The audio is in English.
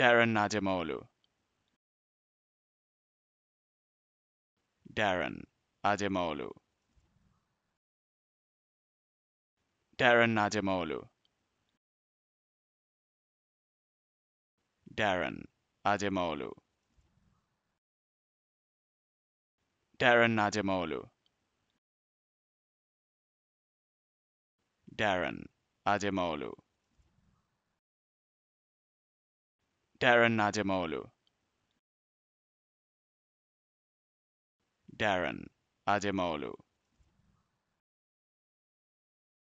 Darren Ademolu. Darren Ademolu. Darren Ademolu. Darren Ademolu. Darren Ademolu. Darren Ademola. Darren Ajemolu. Darren Ajemolu.